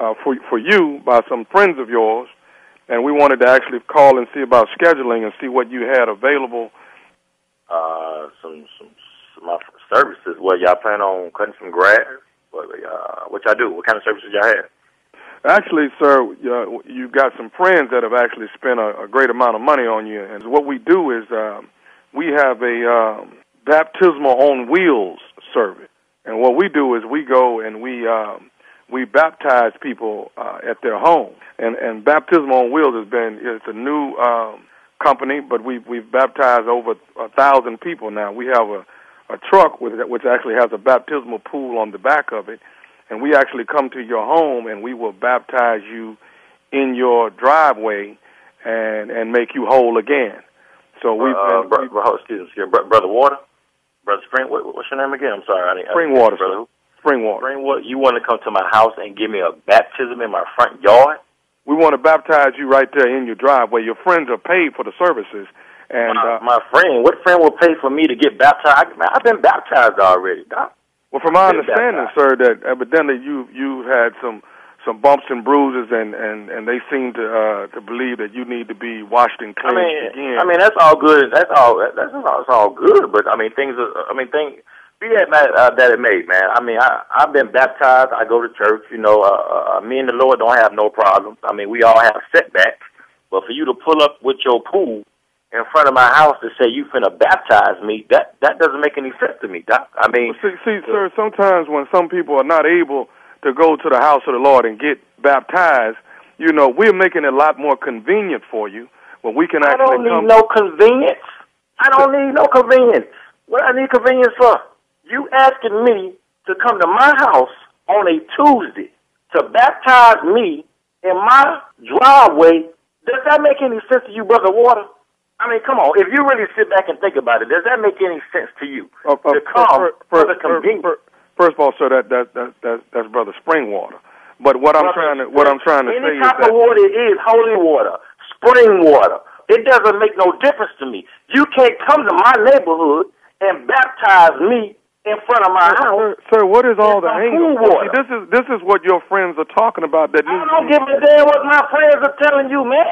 uh, for for you by some friends of yours, and we wanted to actually call and see about scheduling and see what you had available. Uh, some some, some my services. What y'all plan on cutting some grass? What uh, what y'all do? What kind of services y'all have? Actually, sir, uh, you've got some friends that have actually spent a, a great amount of money on you, and what we do is um, we have a um, baptismal on wheels service, and what we do is we go and we um, we baptize people uh, at their home, and and baptismal on wheels has been it's a new um, company, but we've we've baptized over a thousand people now. We have a a truck with which actually has a baptismal pool on the back of it and we actually come to your home and we will baptize you in your driveway and and make you whole again. So we, uh, uh, bro, bro, excuse me, brother Water, brother Spring. What, what's your name again? I'm sorry, I didn't. Spring Water, brother. Spring Water. Spring Water. You want to come to my house and give me a baptism in my front yard? We want to baptize you right there in your driveway. Your friends are paid for the services. And my, uh, my friend, what friend will pay for me to get baptized? Man, I've been baptized already, doc. Well, from my understanding, sir, that evidently you you had some some bumps and bruises, and and and they seem to uh to believe that you need to be washed and cleansed I mean, again. I mean that's all good. That's all. That's all. That's all good. But I mean, things. Are, I mean, things. Be that uh, that it may, man. I mean, I I've been baptized. I go to church. You know, uh, uh, me and the Lord don't have no problems. I mean, we all have setbacks. But for you to pull up with your pool in front of my house to say you finna baptize me, that that doesn't make any sense to me, Doc. I mean, see, see, sir, sometimes when some people are not able to go to the house of the Lord and get baptized, you know, we're making it a lot more convenient for you when we can I actually I don't need come. no convenience. I don't need no convenience. What I need convenience for? You asking me to come to my house on a Tuesday to baptize me in my driveway? Does that make any sense to you, brother Water? I mean, come on. If you really sit back and think about it, does that make any sense to you? Uh, uh, to come fir- for fir- the convenience. fir- First of all, sir, that that that, that that's brother Springwater. But what I'm trying to what I'm trying to any say is type that of water it is holy water, spring water. It doesn't make no difference to me. You can't come to my neighborhood and baptize me in front of my house. Sir, sir, what is all the angle? See, this is this is what your friends are talking about. That I don't give a damn what my friends are telling you, man.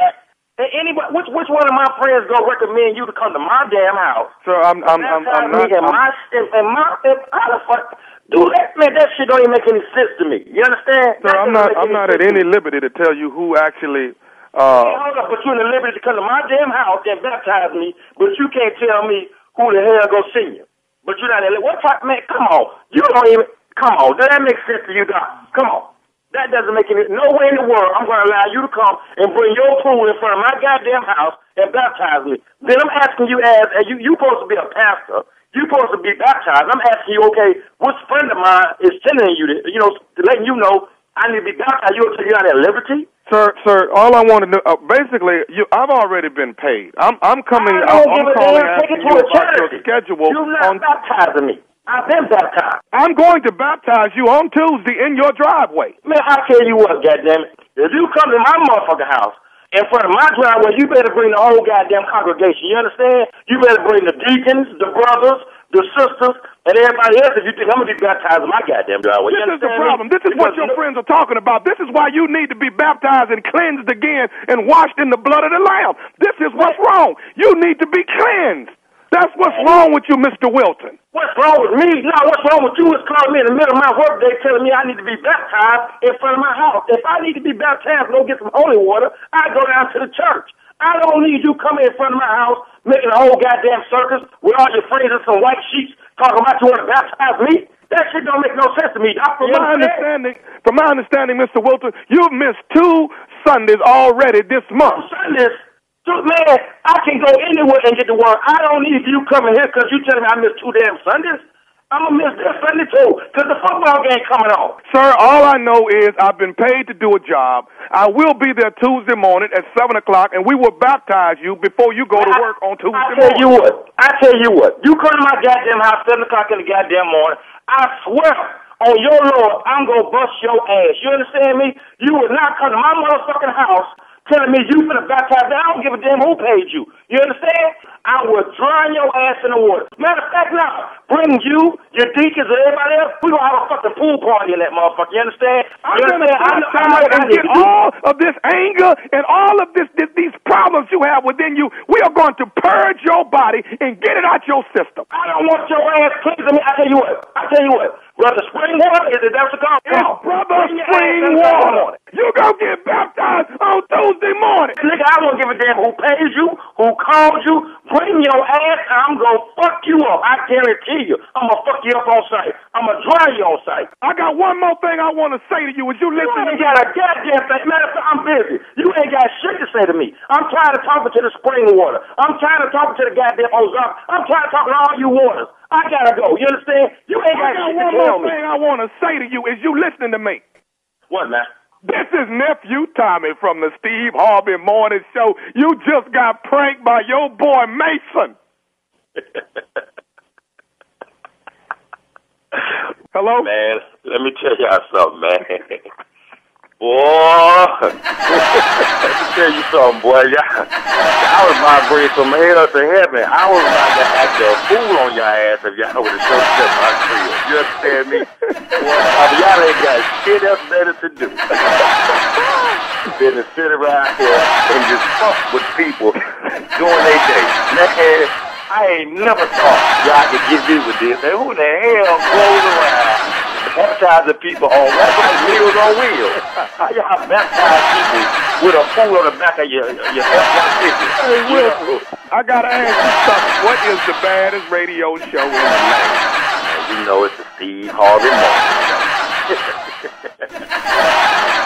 And anybody, which which one of my friends gonna recommend you to come to my damn house? Sir, I'm I'm I'm, I'm not. baptize me in I'm- my in my how the fuck? Dude, that man, that shit don't even make any sense to me. You understand? Sir, That I'm doesn't I'm not at any liberty to tell you who actually. Hey, Uh, hold up, but you're in the liberty to come to my damn house and baptize me, but you can't tell me who the hell gonna see you. But you're not the What type, man? Come on. You don't even, come on. Does that make sense to you, Doc? Come on. That doesn't make any, no way in the world I'm going to allow you to come and bring your pool in front of my goddamn house and baptize me. Then I'm asking you as, as you, you supposed to be a pastor. You supposed to be baptized. I'm asking you, okay, which friend of mine is telling you that, you know, to letting you know I need to be baptized. You tell you out at liberty? Sir, sir, all I want to know, uh, basically, you, I've already been paid. I'm I'm coming. I give calling asking you about your schedule You're not on. baptizing me. I've been baptized. I'm going to baptize you on Tuesday in your driveway. Man, I tell you what, goddamn it. If you come to my motherfucking house in front of my driveway, you better bring the whole goddamn congregation. You understand? You better bring the deacons, the brothers, the sisters, and everybody else if you think I'm gonna be baptized in my goddamn driveway. This you is the problem. This is what your friends are talking about. This is why you need to be baptized and cleansed again and washed in the blood of the Lamb. This is what's wrong. You need to be cleansed. That's what's wrong with you, Mr. Wilton. What's wrong with me? No, what's wrong with you is calling me in the middle of my workday telling me I need to be baptized in front of my house. If I need to be baptized and go get some holy water, I go down to the church. I don't need you coming in front of my house making a whole goddamn circus with all your friends and some white sheets talking about you want to baptize me. That shit don't make no sense to me, Doc. From You my understand? understanding, from my understanding, Mr. Wilton, you've missed two Sundays already this month. Sundays, dude, man, I can go anywhere and get the word. I don't need you coming here because you telling me I missed two damn Sundays. I'm gonna miss this Sunday too because the football game coming on. Sir, all I know is I've been paid to do a job. I will be there Tuesday morning at 7 o'clock, and we will baptize you before you go to I- work on Tuesday morning. I tell morning. you what. I tell you what. You come to my goddamn house seven o'clock in the goddamn morning. I swear on your Lord, I'm gonna bust your ass. You understand me? You will not come to my motherfucking house telling me you finna baptize me. I don't give a damn who paid you. You understand? I will drown your ass in the water. Matter of fact, now bring you, your deacons, and everybody else. We're gonna have a fucking pool party in that motherfucker. You understand? I'm gonna understand? I know, I know, and I get all of this anger and all of this, this these problems you have within you. We are going to purge your body and get it out your system. I don't want your ass pleasing me. I tell you what. I tell you what. Brother Spring Water is it that's the call? It's brother spring ass in the water. You gonna get baptized on Tuesday morning. Nigga, I don't give a damn who pays you, who called you. Bring your ass, I'm gonna fuck you up. I guarantee you. I'm gonna fuck you up on site. I'm gonna dry you on site. I got one more thing I want to say to you. As you You listen to ain't got a goddamn thing. Matter of fact, I'm busy. You ain't got shit to say to me. I'm tired of talking to the spring water. I'm tired of talking to the goddamn Ozark. I'm tired of talking to all you waters. I gotta go. You understand? You ain't I got, got shit one to tell more me. thing I want to say to you. Is you listening to me? What, man? This is nephew Tommy from the Steve Harvey Morning Show. You just got pranked by your boy Mason. Hello? Man, let me tell y'all something, man. Boy, let me tell you something, boy. Y'all, I was migrating from hell to heaven. I was about to act a fool on your ass if y'all would have showed up my crib. You understand me? Boy, y'all ain't got shit else better to do than to sit around here and just fuck with people doing their day. Man, I ain't never thought y'all could get me with this. And who the hell goes around baptizing people on that's like wheels on wheels? How y'all baptize people with a fool on the back of your your F-150? Hey, Will, I gotta ask you something. What is the baddest radio show in the land? You know it's the Steve Harvey Morning Show.